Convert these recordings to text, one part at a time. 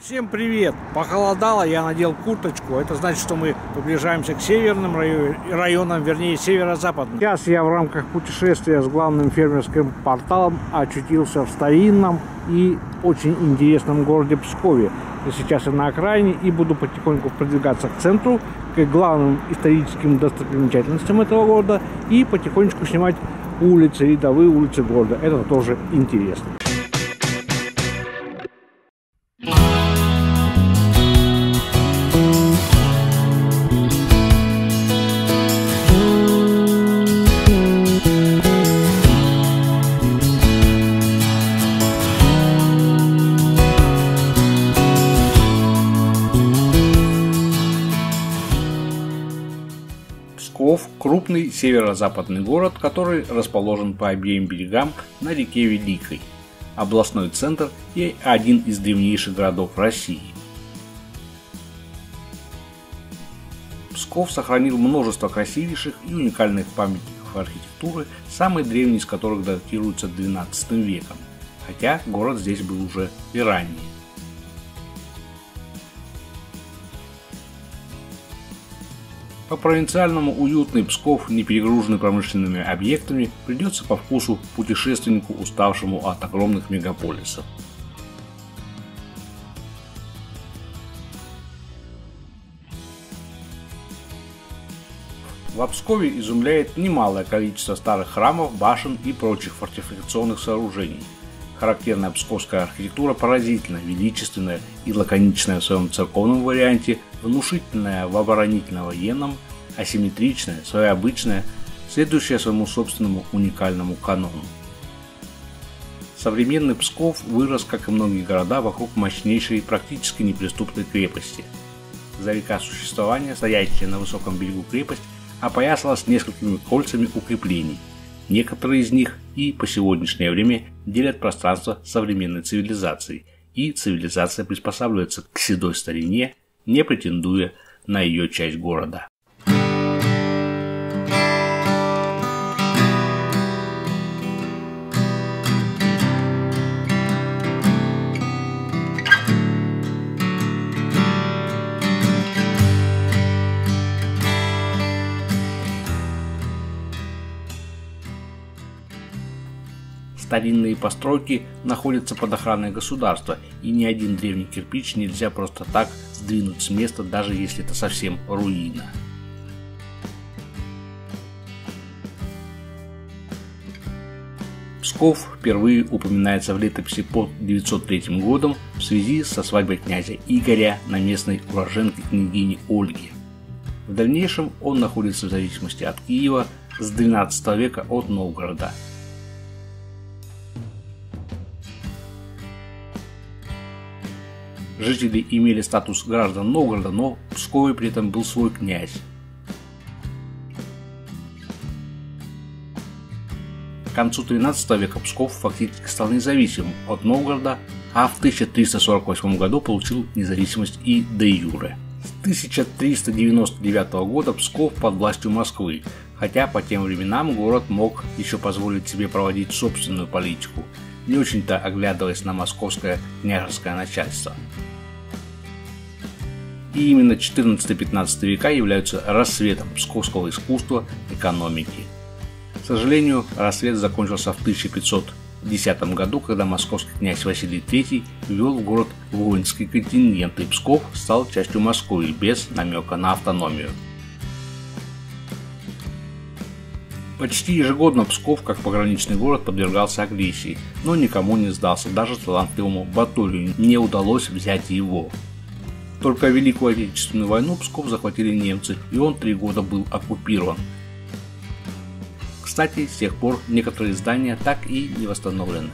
Всем привет! Похолодало, я надел курточку. Это значит, что мы приближаемся к северным районам, вернее северо-западным. Сейчас я в рамках путешествия с главным фермерским порталом очутился в старинном и очень интересном городе Пскове. Сейчас я на окраине и буду потихоньку продвигаться к центру, к главным историческим достопримечательностям этого города и потихонечку снимать улицы, рядовые улицы города. Это тоже интересно. Северо-западный город, который расположен по обеим берегам на реке Великой, областной центр и один из древнейших городов России. Псков сохранил множество красивейших и уникальных памятников архитектуры, самый древний из которых датируется XII веком, хотя город здесь был уже и ранее. По провинциальному уютный Псков, не перегруженный промышленными объектами, придется по вкусу путешественнику, уставшему от огромных мегаполисов. В Пскове изумляет немалое количество старых храмов, башен и прочих фортификационных сооружений. Характерная псковская архитектура поразительна, величественная и лаконичная в своем церковном варианте – внушительная в оборонительно-военном, асимметричная, своеобычная, следующая своему собственному уникальному канону. Современный Псков вырос, как и многие города, вокруг мощнейшей практически неприступной крепости. За века существования стоящая на высоком берегу крепость опоясалась несколькими кольцами укреплений. Некоторые из них и по сегодняшнее время делят пространство современной цивилизации, и цивилизация приспосабливается к седой старине не претендуя на ее часть города. Старинные постройки находятся под охраной государства, и ни один древний кирпич нельзя просто так сдвинуть с места, даже если это совсем руина. Псков впервые упоминается в летописи под 903 годом в связи со свадьбой князя Игоря на местной уроженке княгини Ольги. В дальнейшем он находится в зависимости от Киева с 12 века от Новгорода – Жители имели статус граждан Новгорода, но в Пскове при этом был свой князь. К концу 13 века Псков фактически стал независимым от Новгорода, а в 1348 году получил независимость и де юре. С 1399 года Псков под властью Москвы, хотя по тем временам город мог еще позволить себе проводить собственную политику, не очень-то оглядываясь на московское княжеское начальство. И именно 14-15 века являются рассветом псковского искусства, экономики. К сожалению, рассвет закончился в 1510 году, когда московский князь Василий III ввел в город воинский контингент, и Псков стал частью Москвы без намека на автономию. Почти ежегодно Псков, как пограничный город, подвергался агрессии, но никому не сдался, даже талантливому Баторию не удалось взять его. Только Великую Отечественную войну Псков захватили немцы, и он три года был оккупирован. Кстати, с тех пор некоторые здания так и не восстановлены.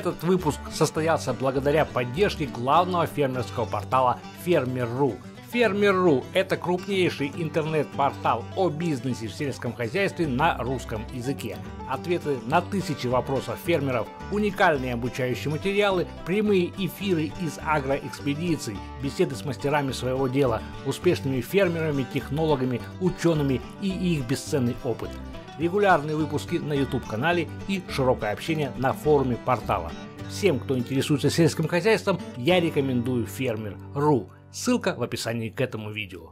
Этот выпуск состоялся благодаря поддержке главного фермерского портала Фермер.ру – Фермер.ру – это крупнейший интернет-портал о бизнесе в сельском хозяйстве на русском языке. Ответы на тысячи вопросов фермеров, уникальные обучающие материалы, прямые эфиры из агроэкспедиций, беседы с мастерами своего дела, успешными фермерами, технологами, учеными и их бесценный опыт. Регулярные выпуски на YouTube-канале и широкое общение на форуме портала. Всем, кто интересуется сельским хозяйством, я рекомендую Фермер.ру – Ссылка в описании к этому видео.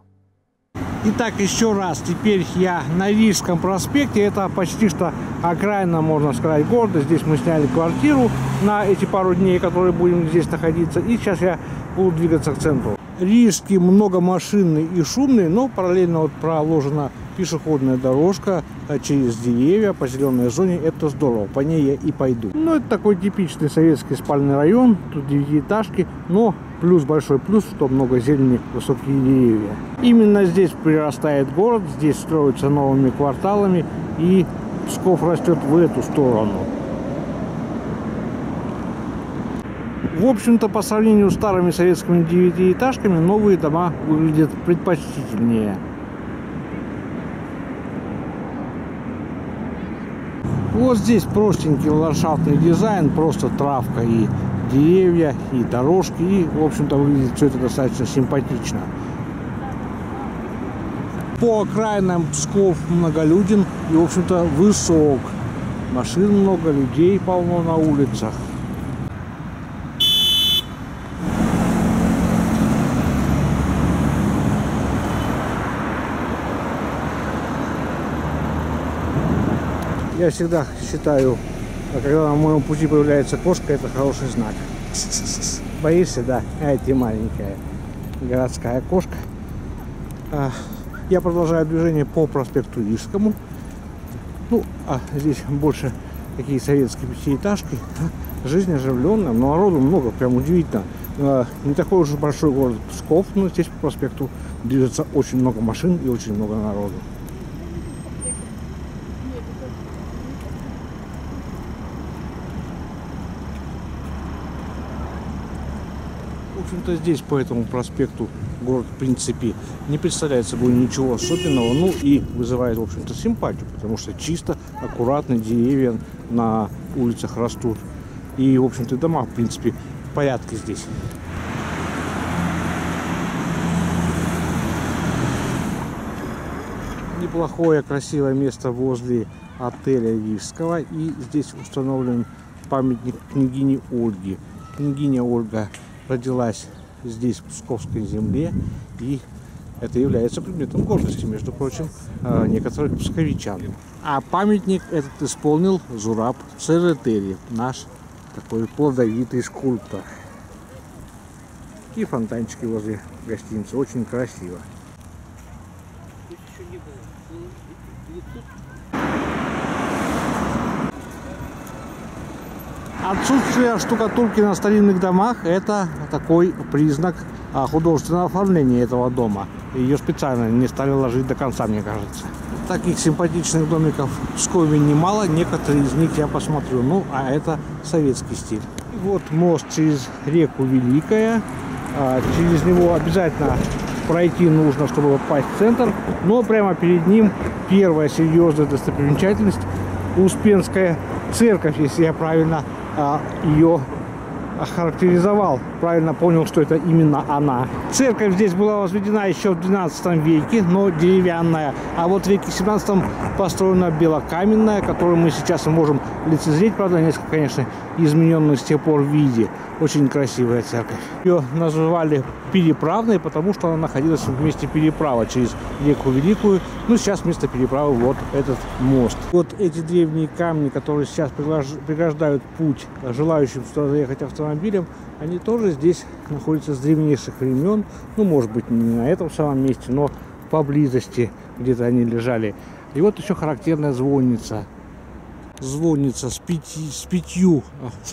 Итак, еще раз, теперь я на Рижском проспекте, это почти что окраина, можно сказать, города. Здесь мы сняли квартиру на эти пару дней, которые будем здесь находиться. И сейчас я буду двигаться к центру. Рижский многомашинный и шумный, но параллельно вот проложена пешеходная дорожка а через деревья по зеленой зоне. Это здорово, по ней я и пойду. Ну, это такой типичный советский спальный район. Тут девятиэтажки, но плюс большой плюс, что много зелени, высокие деревья. Именно здесь прирастает город, здесь строятся новыми кварталами и Псков растет в эту сторону. В общем-то, по сравнению с старыми советскими девятиэтажками, новые дома выглядят предпочтительнее. Вот здесь простенький ландшафтный дизайн, просто травка и деревья, и дорожки, и, в общем-то, выглядит все это достаточно симпатично. По окраинам Псков многолюден и, в общем-то, высок. Машин много, людей полно на улицах. Я всегда считаю, когда на моем пути появляется кошка, это хороший знак. Боишься, да? А эти маленькая городская кошка. А, я продолжаю движение по проспекту Рижскому. Ну, а здесь больше такие советские пятиэтажки. Жизнь оживленная, но народу много, прям удивительно. А, не такой уж большой город Псков, но здесь по проспекту движется очень много машин и очень много народу. Общем-то, здесь по этому проспекту город, в принципе, не представляет собой ничего особенного, ну и вызывает, в общем-то, симпатию, потому что чисто, аккуратно деревья на улицах растут. И, в общем-то, дома, в принципе, в порядке здесь. Неплохое, красивое место возле отеля Рижского. И здесь установлен памятник княгине Ольги. Княгиня Ольга родилась здесь, в Псковской земле, и это является предметом гордости, между прочим, э, некоторых псковичан. А памятник этот исполнил Зураб Церетери, наш такой плодовитый скульптор. И фонтанчики возле гостиницы, очень красиво. Отсутствие штукатурки на старинных домах – это такой признак а, художественного оформления этого дома. Ее специально не стали ложить до конца, мне кажется. Таких симпатичных домиков в Пскове немало, некоторые из них я посмотрю. Ну, а это советский стиль. И вот мост через реку Великая. А, через него обязательно пройти нужно, чтобы попасть в центр. Но прямо перед ним первая серьезная достопримечательность – Успенская церковь, если я правильно ее охарактеризовал, правильно понял, что это именно она. Церковь здесь была возведена еще в 12 веке, но деревянная, а вот в веке 17 построена белокаменная, которую мы сейчас можем лицезреть, правда, несколько, конечно, измененной с тех пор виде. Очень красивая церковь. Ее называли переправной, потому что она находилась в месте переправы через реку Великую. Ну, сейчас вместо переправы вот этот мост. Вот эти древние камни, которые сейчас преграждают путь желающим сюда заехать автомобилем, они тоже здесь находятся с древнейших времен. Ну, может быть, не на этом самом месте, но поблизости где-то они лежали. И вот еще характерная звонница звонница с, пяти, с пятью,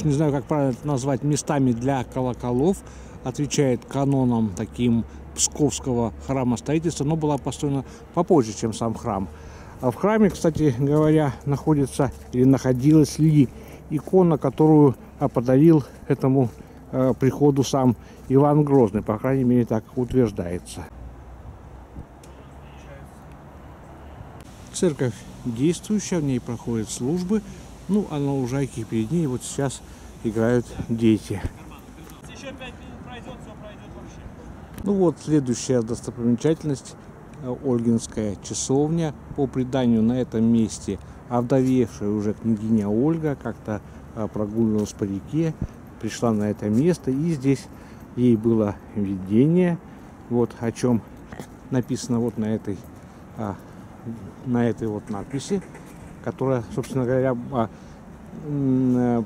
не знаю, как правильно это назвать, местами для колоколов, отвечает канонам таким Псковского храма строительства, но была построена попозже, чем сам храм. А в храме, кстати говоря, находится или находилась ли икона, которую подарил этому а, приходу сам Иван Грозный. По крайней мере, так утверждается. Церковь действующая, в ней проходят службы. Ну, а на лужайке перед ней вот сейчас играют дети. Еще пять минут пройдет, все пройдет вообще. Ну вот, следующая достопримечательность э, Ольгинская часовня. По преданию на этом месте овдовевшая уже княгиня Ольга как-то э, прогуливалась по реке, пришла на это место, и здесь ей было видение, вот о чем написано вот на этой, а, на этой вот надписи, которая, собственно говоря, а, э,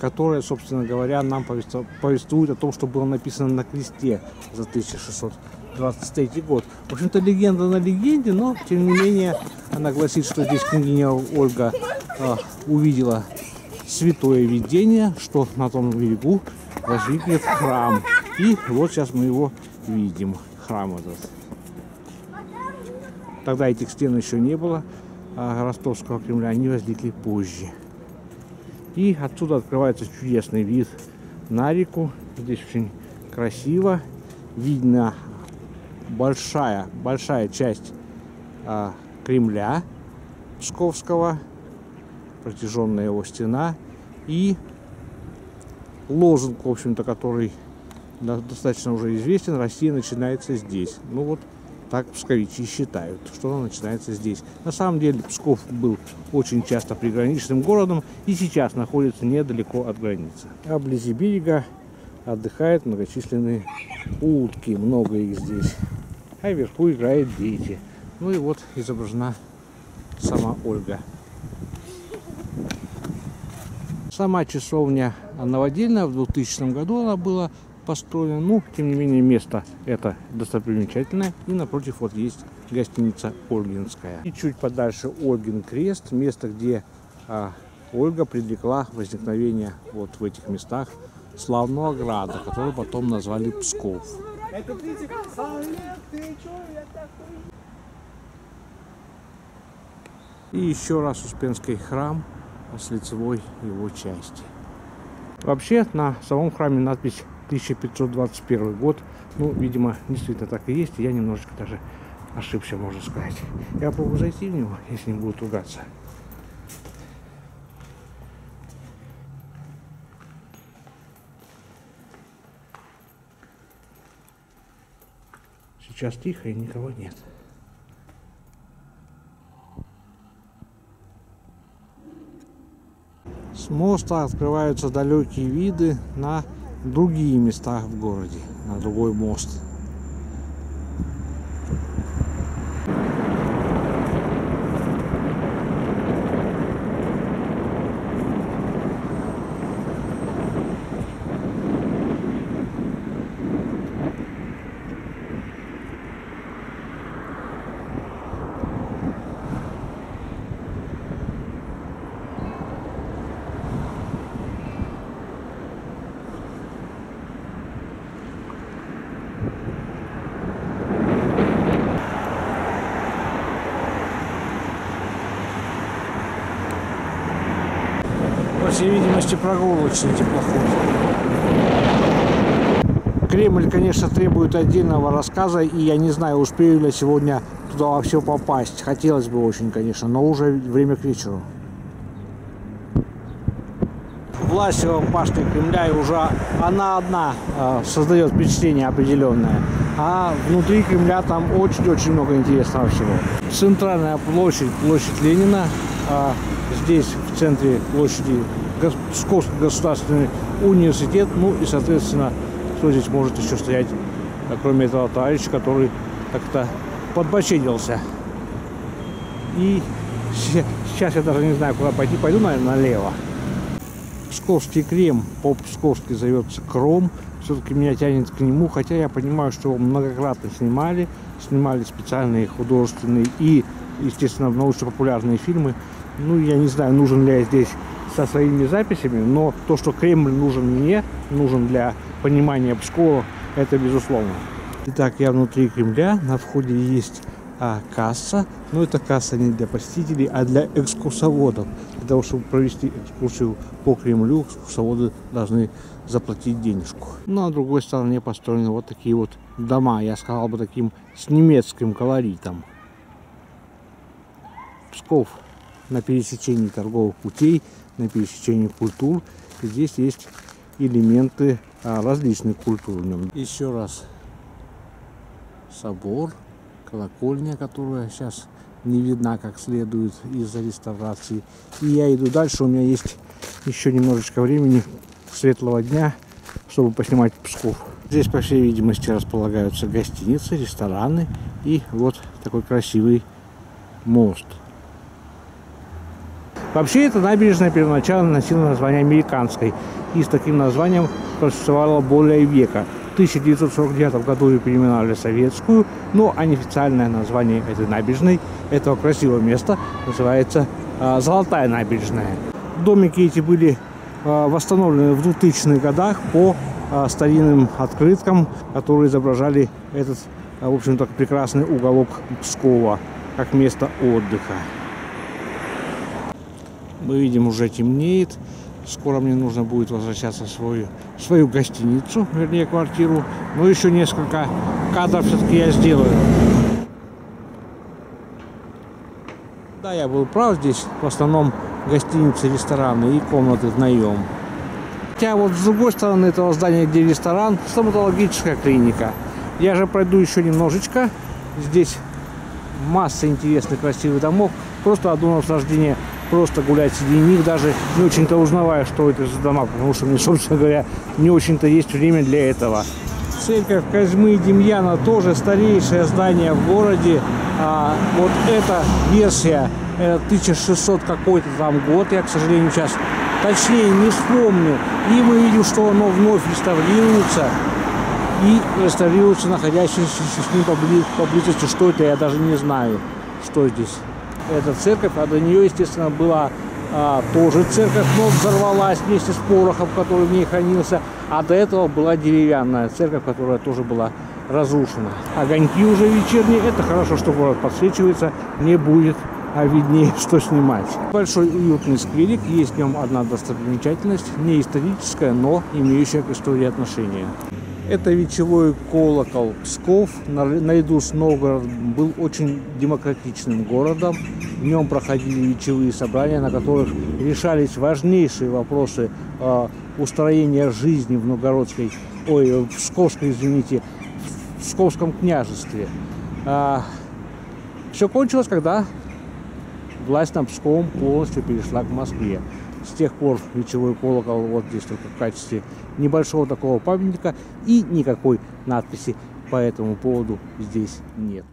которая, собственно говоря, нам повествует о том, что было написано на кресте за 1623 год. В общем-то, легенда на легенде, но, тем не менее, она гласит, что здесь княгиня Ольга э, увидела святое видение, что на том берегу возникнет храм. И вот сейчас мы его видим, храм этот. Тогда этих стен еще не было, а Ростовского Кремля они возникли позже. И отсюда открывается чудесный вид на реку. Здесь очень красиво. Видно большая, большая часть а, Кремля Псковского, протяженная его стена и лозунг, в общем-то, который достаточно уже известен, Россия начинается здесь. Ну вот так псковичи считают, что она начинается здесь. На самом деле Псков был очень часто приграничным городом и сейчас находится недалеко от границы. А вблизи берега отдыхают многочисленные утки, много их здесь. А вверху играют дети. Ну и вот изображена сама Ольга. Сама часовня новодельная, в 2000 году она была построена. Ну, тем не менее, место это достопримечательное. И напротив вот есть гостиница Ольгинская. И чуть подальше Ольгин крест, место, где а, Ольга привлекла возникновение вот в этих местах славного града, который потом назвали Псков. И еще раз Успенский храм с лицевой его части. Вообще на самом храме надпись 1521 год. Ну, видимо, действительно так и есть. Я немножечко даже ошибся, можно сказать. Я попробую зайти в него, если не будут ругаться. Сейчас тихо и никого нет. С моста открываются далекие виды на другие места в городе, на другой мост. всей видимости, прогулочный теплоход. Кремль, конечно, требует отдельного рассказа, и я не знаю, успею ли сегодня туда во все попасть. Хотелось бы очень, конечно, но уже время к вечеру. Власева башня Кремля и уже она одна э, создает впечатление определенное. А внутри Кремля там очень-очень много интересного всего. Центральная площадь, площадь Ленина. А здесь в центре площади Псковский государственный университет, ну и, соответственно, кто здесь может еще стоять, а кроме этого товарища, который как-то подбоченился. И сейчас я даже не знаю, куда пойти. Пойду, наверное, налево. Псковский крем, по-псковски зовется кром. Все-таки меня тянет к нему, хотя я понимаю, что его многократно снимали. Снимали специальные художественные и, естественно, научно-популярные фильмы. Ну, я не знаю, нужен ли я здесь со своими записями, но то, что Кремль нужен мне, нужен для понимания Пскова, это безусловно. Итак, я внутри Кремля, на входе есть а, касса. Но это касса не для посетителей, а для экскурсоводов. Для того, чтобы провести экскурсию по Кремлю, экскурсоводы должны заплатить денежку. Ну, а на другой стороне построены вот такие вот дома, я сказал бы таким с немецким колоритом. Псков на пересечении торговых путей, на пересечении культур. Здесь есть элементы а, различных культур в нем. Еще раз собор, колокольня, которая сейчас не видна как следует из-за реставрации. И я иду дальше, у меня есть еще немножечко времени светлого дня, чтобы поснимать Псков. Здесь, по всей видимости, располагаются гостиницы, рестораны и вот такой красивый мост. Вообще, эта набережная первоначально носила название американской и с таким названием просуществовала более века. В 1949 году ее переименовали советскую, но неофициальное название этой набережной, этого красивого места, называется а, Золотая набережная. Домики эти были а, восстановлены в 2000-х годах по а, старинным открыткам, которые изображали этот, в общем-то, прекрасный уголок Пскова как место отдыха. Мы видим, уже темнеет. Скоро мне нужно будет возвращаться в свою, в свою гостиницу, вернее квартиру. Но еще несколько кадров все-таки я сделаю. Да, я был прав, здесь в основном гостиницы, рестораны и комнаты в наем. Хотя вот с другой стороны этого здания, где ресторан, стоматологическая клиника. Я же пройду еще немножечко. Здесь масса интересных, красивых домов. Просто одно наслаждение просто гулять среди них, даже не очень-то узнавая, что это за дома, потому что мне, собственно говоря, не очень-то есть время для этого. Церковь Козьмы и Демьяна тоже старейшее здание в городе. А, вот эта версия, это 1600 какой-то там год, я, к сожалению, сейчас точнее не вспомню. И мы видим, что оно вновь реставрируется. И реставрируется находящийся с ним поблизости. Что это, я даже не знаю, что здесь эта церковь, а до нее, естественно, была а, тоже церковь, но взорвалась вместе с порохом, который в ней хранился, а до этого была деревянная церковь, которая тоже была разрушена. Огоньки уже вечерние, это хорошо, что город подсвечивается, не будет а виднее, что снимать. Большой уютный скверик, есть в нем одна достопримечательность, не историческая, но имеющая к истории отношения. Это вечевой колокол Псков, наряду с был очень демократичным городом. В нем проходили вечевые собрания, на которых решались важнейшие вопросы э, устроения жизни в Новгородской, ой, в Псковской, извините, в Псковском княжестве. А, все кончилось, когда власть над Псковом полностью перешла к Москве. С тех пор вечевой колокол вот здесь только в качестве небольшого такого памятника и никакой надписи по этому поводу здесь нет.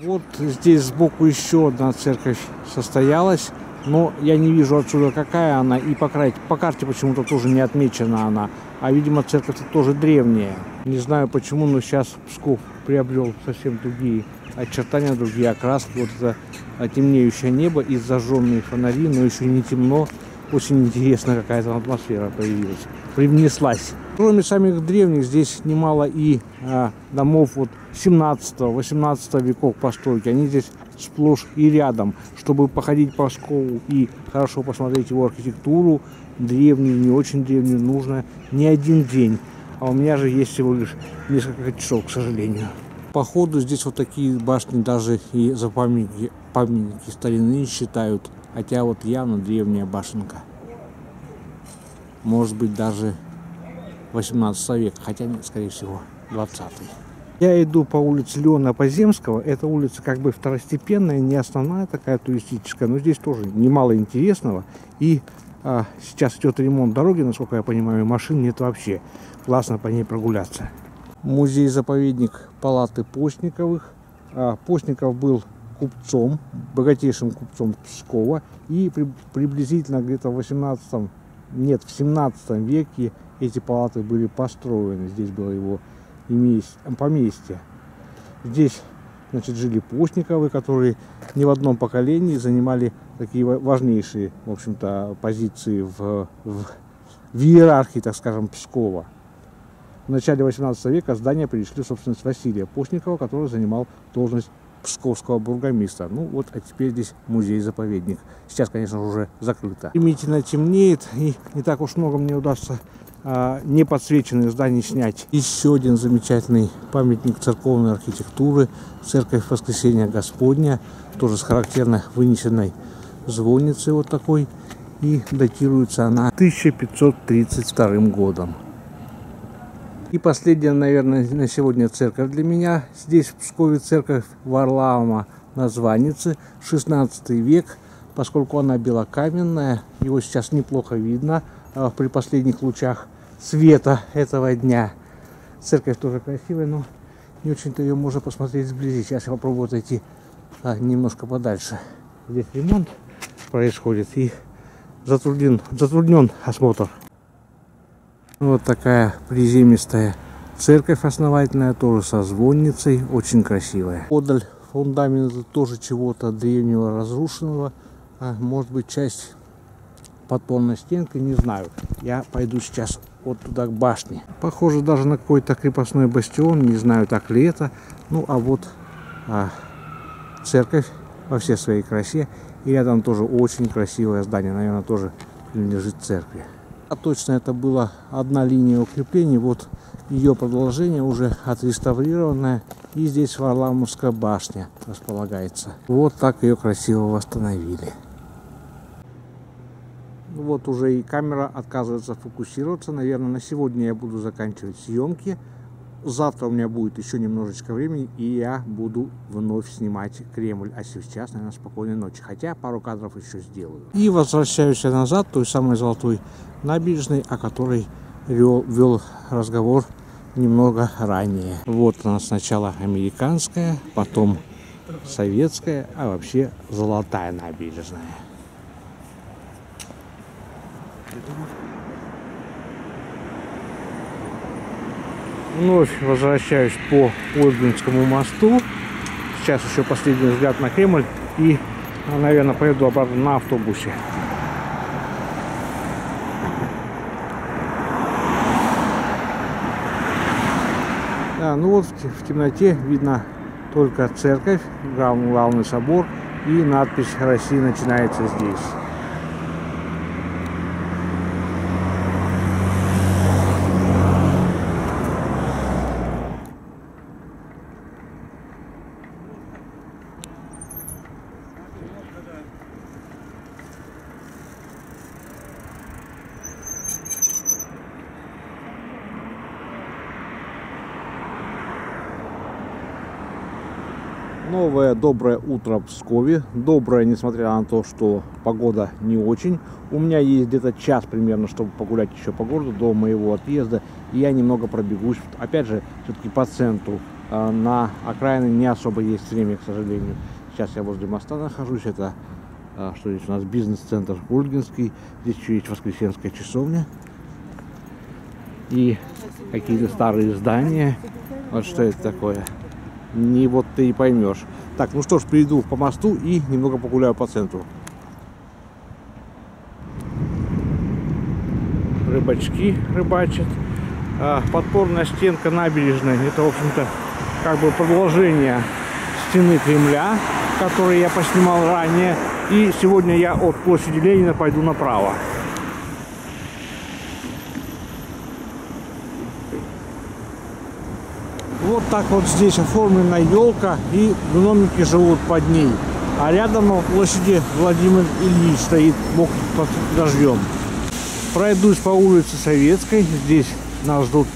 Вот здесь сбоку еще одна церковь состоялась, но я не вижу отсюда какая она, и по, край, по карте почему-то тоже не отмечена она. А, видимо, церковь тоже древняя. Не знаю почему, но сейчас Псков приобрел совсем другие очертания, другие окраски. Вот это темнеющее небо и зажженные фонари, но еще не темно, очень интересно какая-то атмосфера появилась, привнеслась. Кроме самих древних, здесь немало и а, домов вот 17-18 веков постройки. Они здесь сплошь и рядом. Чтобы походить по Пскову и хорошо посмотреть его архитектуру, древнюю, не очень древнюю, нужно не один день. А у меня же есть всего лишь несколько часов, к сожалению. Походу здесь вот такие башни даже и за памятники, памятники старины считают Хотя вот явно древняя башенка. Может быть даже 18 века, хотя нет, скорее всего 20 -й. Я иду по улице Леона Поземского. Эта улица как бы второстепенная, не основная такая туристическая, но здесь тоже немало интересного. И а, сейчас идет ремонт дороги, насколько я понимаю, машин нет вообще. Классно по ней прогуляться. Музей-заповедник палаты Постниковых. А, Постников был купцом, богатейшим купцом Пскова. И при, приблизительно где-то в 18 нет, в 17 веке эти палаты были построены. Здесь было его поместье. Здесь значит, жили Постниковы, которые не в одном поколении занимали такие важнейшие, в общем-то, позиции в, в, в иерархии, так скажем, Пскова. В начале 18 века здания перешли в собственность Василия Постникова, который занимал должность псковского бургомистра. Ну вот, а теперь здесь музей-заповедник. Сейчас, конечно, уже закрыто. Стремительно темнеет, и не так уж много мне удастся а, не подсвеченные здания снять. Еще один замечательный памятник церковной архитектуры. Церковь Воскресения Господня. Тоже с характерно вынесенной звонницей вот такой. И датируется она 1532 годом. И последняя, наверное, на сегодня церковь для меня. Здесь в Пскове церковь Варлаама на Званице, 16 век. Поскольку она белокаменная, его сейчас неплохо видно а, при последних лучах света этого дня. Церковь тоже красивая, но не очень-то ее можно посмотреть сблизи. Сейчас я попробую отойти а, немножко подальше. Здесь ремонт происходит и затруднен, затруднен осмотр. Вот такая приземистая церковь основательная, тоже со звонницей, очень красивая. Подаль фундамента тоже чего-то древнего разрушенного, а может быть часть подпорной стенки, не знаю. Я пойду сейчас вот туда к башне. Похоже даже на какой-то крепостной бастион, не знаю так ли это. Ну а вот а, церковь во всей своей красе. И рядом тоже очень красивое здание, наверное, тоже принадлежит церкви. А точно это была одна линия укреплений. Вот ее продолжение уже отреставрированное. И здесь Варламовская башня располагается. Вот так ее красиво восстановили. Вот уже и камера отказывается фокусироваться. Наверное, на сегодня я буду заканчивать съемки. Завтра у меня будет еще немножечко времени, и я буду вновь снимать Кремль. А сейчас, наверное, спокойной ночи. Хотя пару кадров еще сделаю. И возвращаюсь я назад, той самой золотой набережной, о которой вел, вел разговор немного ранее. Вот она сначала американская, потом советская, а вообще золотая набережная. Вновь возвращаюсь по Ольгинскому мосту. Сейчас еще последний взгляд на Кремль. И, наверное, поеду обратно на автобусе. Да, ну вот в темноте видно только церковь, главный, главный собор и надпись «Россия начинается здесь». Новое доброе утро в Пскове. Доброе, несмотря на то, что погода не очень. У меня есть где-то час примерно, чтобы погулять еще по городу до моего отъезда. И я немного пробегусь. Опять же, все-таки по центру. А, на окраины не особо есть время, к сожалению. Сейчас я возле моста нахожусь. Это а, что здесь у нас бизнес-центр Ольгинский. Здесь еще есть Воскресенская часовня. И какие-то старые здания. Вот что это такое не вот ты и поймешь. Так, ну что ж, перейду по мосту и немного погуляю по центру. Рыбачки рыбачат. А, подпорная стенка набережной. Это, в общем-то, как бы продолжение стены Кремля, который я поснимал ранее. И сегодня я от площади Ленина пойду направо. Вот так вот здесь оформлена елка и гномики живут под ней. А рядом на площади Владимир Ильич стоит бог под дождем. Пройдусь по улице Советской. Здесь нас ждут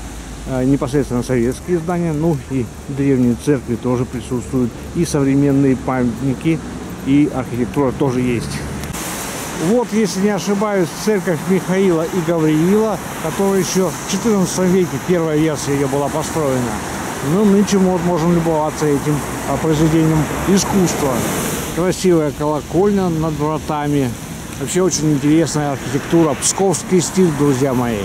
э, непосредственно советские здания. Ну и древние церкви тоже присутствуют. И современные памятники. И архитектура тоже есть. Вот, если не ошибаюсь, церковь Михаила и Гавриила, которая еще в 14 веке, первая версия ее была построена. Но ну, нынче вот можем любоваться этим а, произведением искусства. Красивая колокольня над вратами. Вообще очень интересная архитектура. Псковский стиль, друзья мои.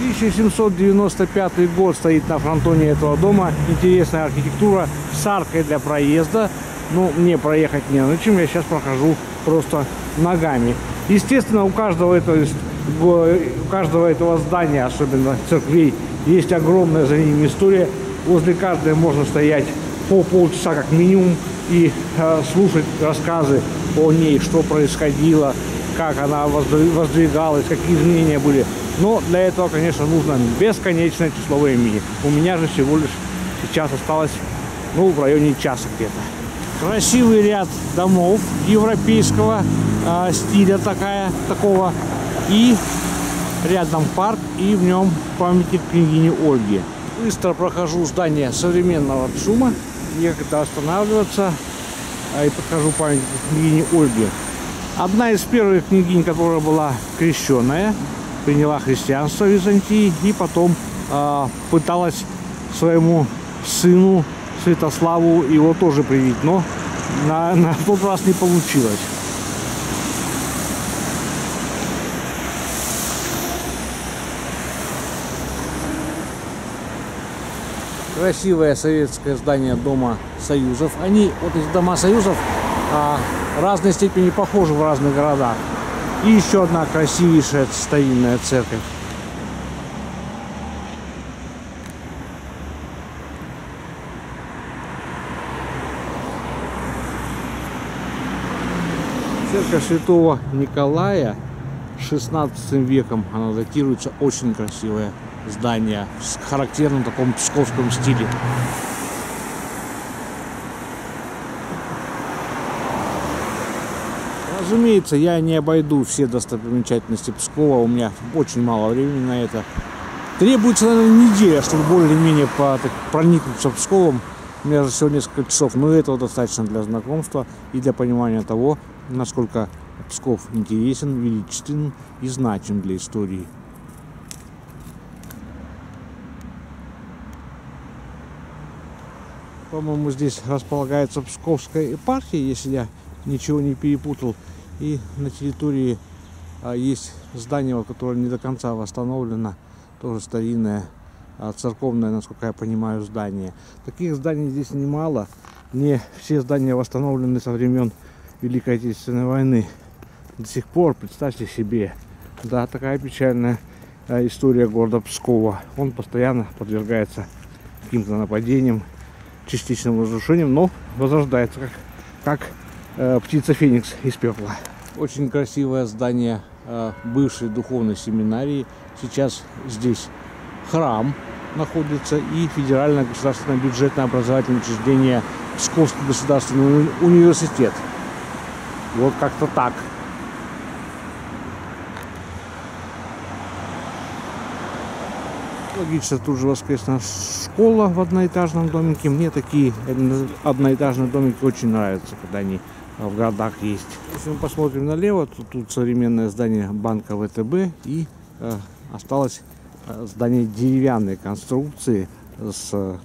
1795 год стоит на фронтоне этого дома. Интересная архитектура с аркой для проезда. Ну, мне проехать не на чем. Я сейчас прохожу просто ногами. Естественно, у каждого этого, у каждого этого здания, особенно церквей, есть огромная за ними история возле каждой можно стоять по полчаса как минимум. и э, слушать рассказы о ней, что происходило, как она воздвигалась, какие изменения были. Но для этого, конечно, нужно бесконечное число времени. У меня же всего лишь сейчас осталось, ну, в районе часа где-то. Красивый ряд домов европейского э, стиля такая, такого. И рядом парк, и в нем памятник княгине Ольге. Быстро прохожу здание современного ЦУМа, некогда останавливаться, а и подхожу памятник княгине Ольге. Одна из первых княгинь, которая была крещенная, приняла христианство в Византии и потом э, пыталась своему сыну Святославу его тоже привить, но на, на тот раз не получилось. Красивое советское здание Дома Союзов. Они, вот эти Дома Союзов, а, разной степени похожи в разных городах. И еще одна красивейшая старинная церковь. Церковь Святого Николая 16 веком, она датируется, очень красивая здание с характерным таком псковском стиле. Разумеется, я не обойду все достопримечательности Пскова, у меня очень мало времени на это. Требуется, наверное, неделя, чтобы более-менее проникнуться Псковом. У меня же всего несколько часов, но этого достаточно для знакомства и для понимания того, насколько Псков интересен, величествен и значим для истории. По-моему, здесь располагается Псковская епархия, если я ничего не перепутал. И на территории а, есть здание, которое не до конца восстановлено, тоже старинное, а, церковное, насколько я понимаю, здание. Таких зданий здесь немало. Не все здания восстановлены со времен Великой Отечественной войны. До сих пор, представьте себе, да, такая печальная а, история города Пскова. Он постоянно подвергается каким-то нападениям, частичным разрушением, но возрождается, как, как э, птица Феникс из пепла. Очень красивое здание э, бывшей духовной семинарии. Сейчас здесь храм находится и федеральное государственное бюджетное образовательное учреждение Псковский государственный университет. Вот как-то так. Логично, тут же воскресная школа в одноэтажном домике. Мне такие одноэтажные домики очень нравятся, когда они в городах есть. Если мы посмотрим налево, то тут современное здание банка ВТБ и э, осталось э, здание деревянной конструкции с э,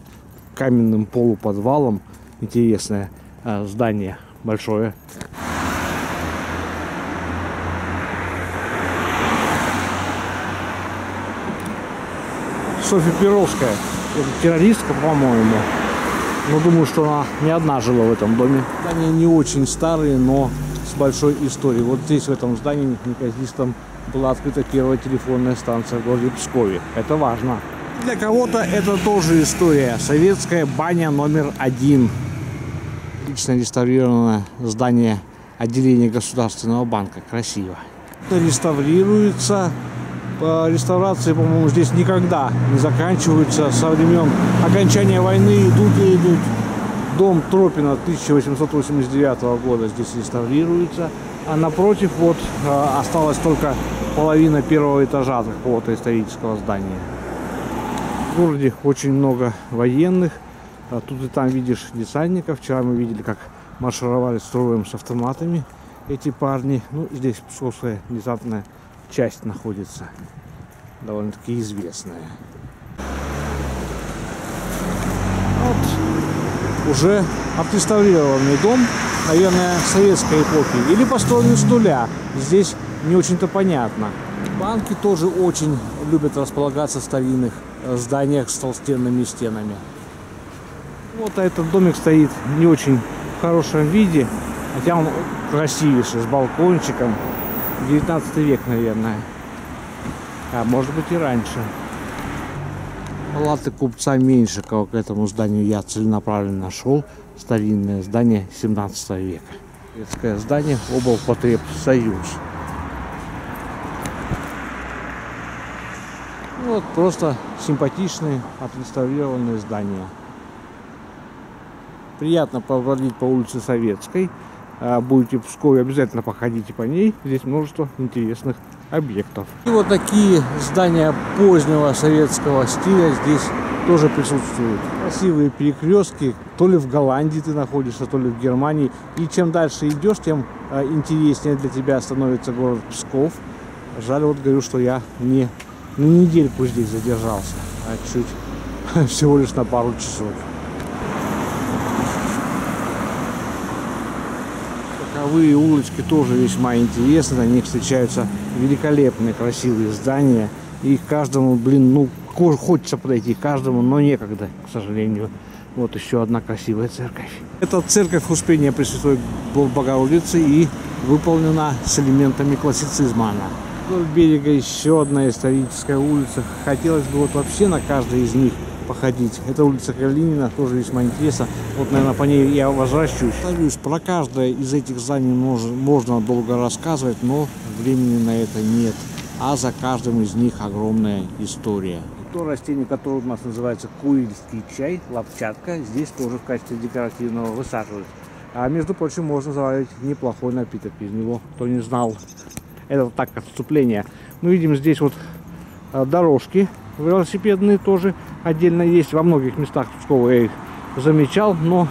каменным полуподвалом. Интересное э, здание большое. Софья Перовская. Это террористка, по-моему. Но думаю, что она не одна жила в этом доме. Здания не очень старые, но с большой историей. Вот здесь, в этом здании, неказистом, была открыта первая телефонная станция в городе Пскове. Это важно. Для кого-то это тоже история. Советская баня номер один. Лично реставрированное здание отделения Государственного банка. Красиво. Реставрируется реставрации, по-моему, здесь никогда не заканчиваются. Со времен окончания войны идут и идут. Дом Тропина 1889 года здесь реставрируется. А напротив вот а, осталась только половина первого этажа какого-то исторического здания. В городе очень много военных. А тут и там видишь десантников. Вчера мы видели, как маршировали строем с автоматами эти парни. Ну, здесь Псковская десантная часть находится довольно-таки известная. Вот уже отреставрированный дом, наверное, советской эпохи или построенный с нуля. Здесь не очень-то понятно. Банки тоже очень любят располагаться в старинных э, зданиях с толстенными стенами. Вот этот домик стоит не очень в хорошем виде, хотя он красивейший, с балкончиком. 19 век, наверное. А может быть и раньше. латы купца Меньшикова к этому зданию я целенаправленно шел. Старинное здание 17 века. Советское здание облпотреб Союз. Ну, вот просто симпатичные, отреставрированные здания. Приятно побродить по улице Советской. А, будете в Пскове, обязательно походите по ней. Здесь множество интересных объектов. И вот такие здания позднего советского стиля здесь тоже присутствуют. Красивые перекрестки, то ли в Голландии ты находишься, то ли в Германии. И чем дальше идешь, тем а, интереснее для тебя становится город Псков. Жаль, вот говорю, что я не на недельку здесь задержался, а чуть всего лишь на пару часов. Боковые улочки тоже весьма интересны, на них встречаются великолепные красивые здания. И каждому, блин, ну, хочется подойти каждому, но некогда, к сожалению. Вот еще одна красивая церковь. Это церковь Успения Пресвятой Богородицы и выполнена с элементами классицизма она. Вдоль берега еще одна историческая улица. Хотелось бы вот вообще на каждой из них походить. Это улица Калинина, тоже весьма интересно. Вот, наверное, по ней я возвращусь. Повторюсь, про каждое из этих зданий можно, можно долго рассказывать, но времени на это нет. А за каждым из них огромная история. То растение, которое у нас называется куильский чай, лапчатка, здесь тоже в качестве декоративного высаживают. А между прочим, можно заварить неплохой напиток из него, кто не знал. Это так, отступление. Мы видим здесь вот а, дорожки велосипедные тоже отдельно есть. Во многих местах Пскова я их замечал, но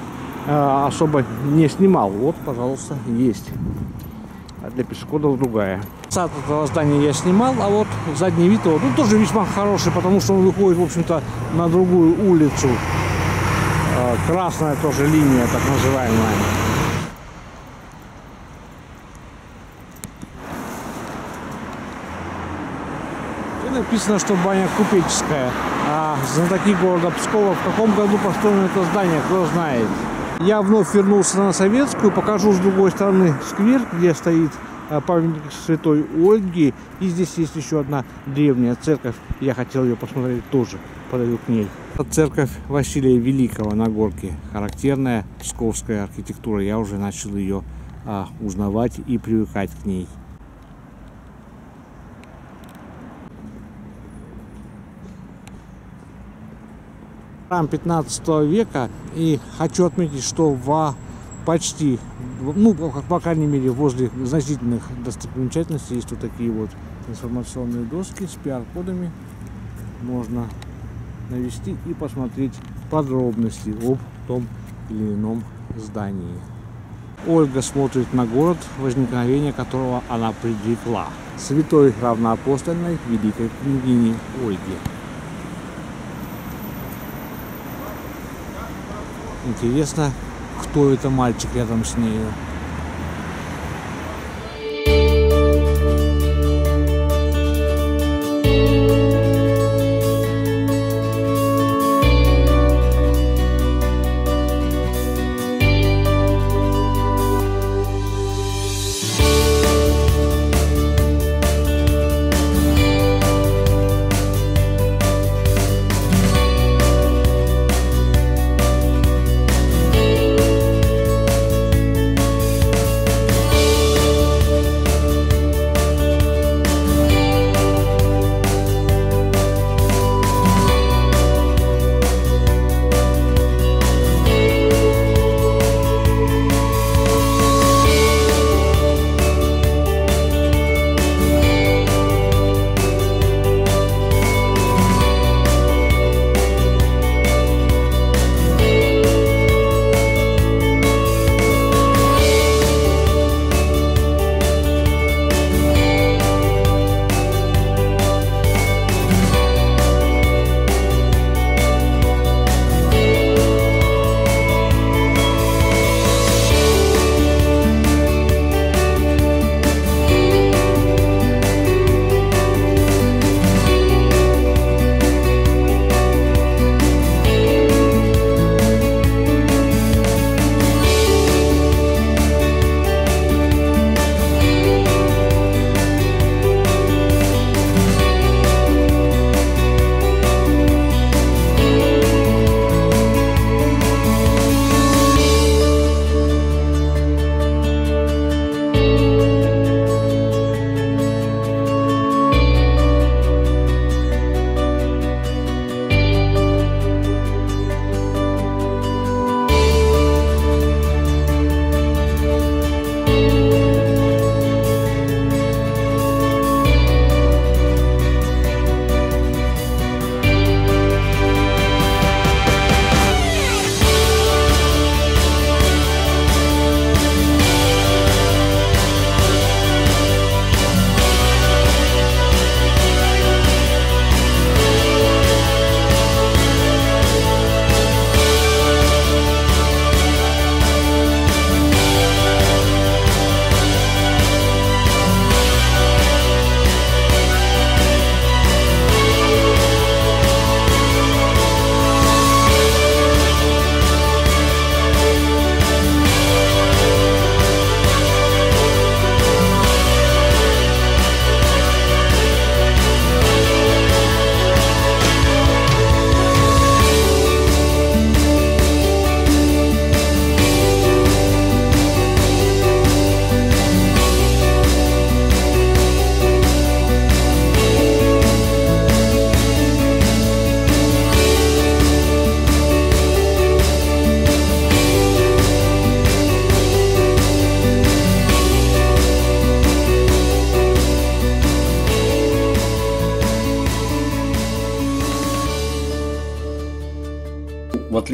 э, особо не снимал. Вот, пожалуйста, есть. А для пешеходов другая. Сад этого здания я снимал, а вот задний вид его ну, тоже весьма хороший, потому что он выходит, в общем-то, на другую улицу. Э, красная тоже линия, так называемая. написано, что баня купеческая. А знатоки города Пскова, в каком году построено это здание, кто знает. Я вновь вернулся на Советскую, покажу с другой стороны сквер, где стоит а, памятник святой Ольги. И здесь есть еще одна древняя церковь. Я хотел ее посмотреть тоже, подойду к ней. Это церковь Василия Великого на горке. Характерная псковская архитектура. Я уже начал ее а, узнавать и привыкать к ней. Храм 15 века. И хочу отметить, что в почти, ну, по крайней мере, возле значительных достопримечательностей есть вот такие вот информационные доски с пиар-кодами. Можно навести и посмотреть подробности об том или ином здании. Ольга смотрит на город, возникновение которого она предрекла. Святой равноапостольной великой княгини Ольги. Интересно, кто это мальчик рядом с нею.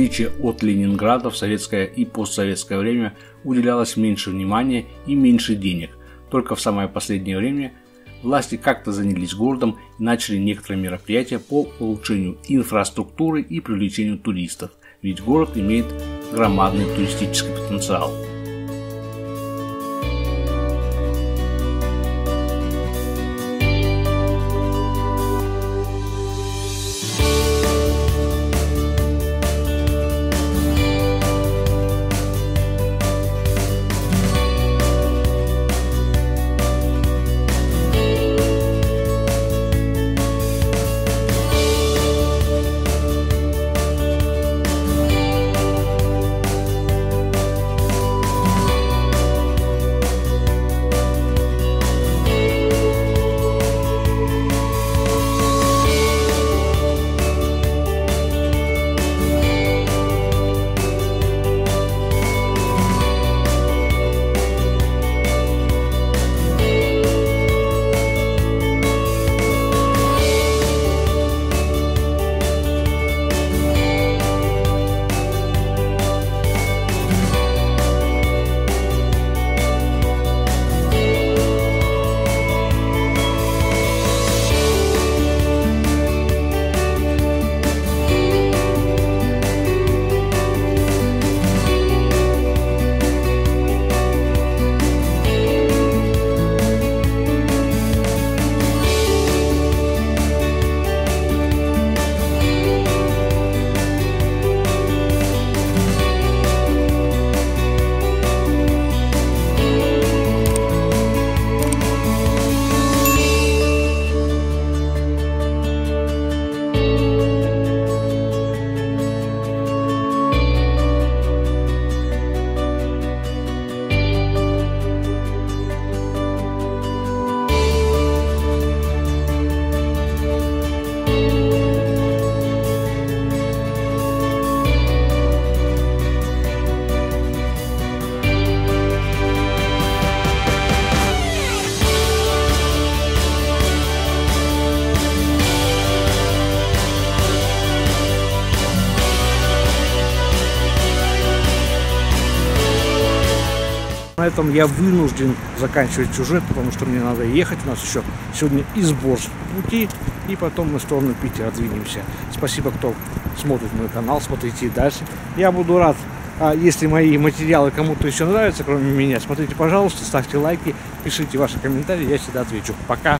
Отличие от Ленинграда, в советское и постсоветское время уделялось меньше внимания и меньше денег. Только в самое последнее время власти как-то занялись городом и начали некоторые мероприятия по улучшению инфраструктуры и привлечению туристов, ведь город имеет громадный туристический потенциал. Этом я вынужден заканчивать сюжет, потому что мне надо ехать. У нас еще сегодня избор пути, и потом мы в сторону Питера двинемся. Спасибо, кто смотрит мой канал, смотрите и дальше. Я буду рад, а, если мои материалы кому-то еще нравятся, кроме меня. Смотрите, пожалуйста, ставьте лайки, пишите ваши комментарии, я всегда отвечу. Пока!